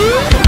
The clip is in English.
Woo!